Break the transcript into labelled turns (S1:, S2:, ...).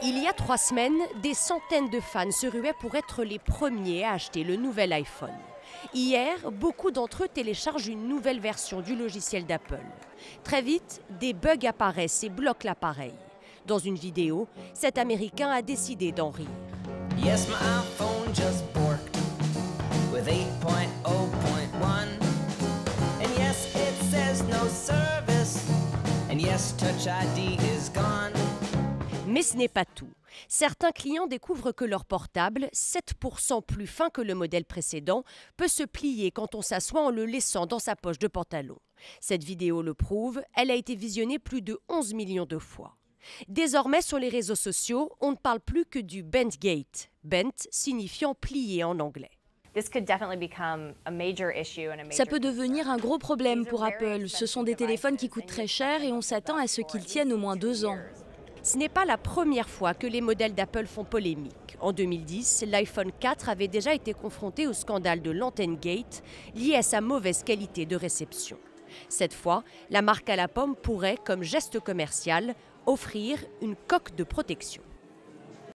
S1: Il y a trois semaines, des centaines de fans se ruaient pour être les premiers à acheter le nouvel iPhone. Hier, beaucoup d'entre eux téléchargent une nouvelle version du logiciel d'Apple. Très vite, des bugs apparaissent et bloquent l'appareil. Dans une vidéo, cet Américain a décidé d'en rire.
S2: Yes, my iPhone just borked with 8.0.1. And yes, it says no service. And yes, Touch ID is gone.
S1: Mais ce n'est pas tout. Certains clients découvrent que leur portable, 7% plus fin que le modèle précédent, peut se plier quand on s'assoit en le laissant dans sa poche de pantalon. Cette vidéo le prouve, elle a été visionnée plus de 11 millions de fois. Désormais, sur les réseaux sociaux, on ne parle plus que du Bentgate, bent signifiant plié en anglais.
S3: Ça peut devenir un gros problème pour Apple. Ce sont des téléphones qui coûtent très cher et on s'attend à ce qu'ils tiennent au moins deux ans.
S1: Ce n'est pas la première fois que les modèles d'Apple font polémique. En 2010, l'iPhone 4 avait déjà été confronté au scandale de l'antenne Gate lié à sa mauvaise qualité de réception. Cette fois, la marque à la pomme pourrait, comme geste commercial, offrir une coque de protection.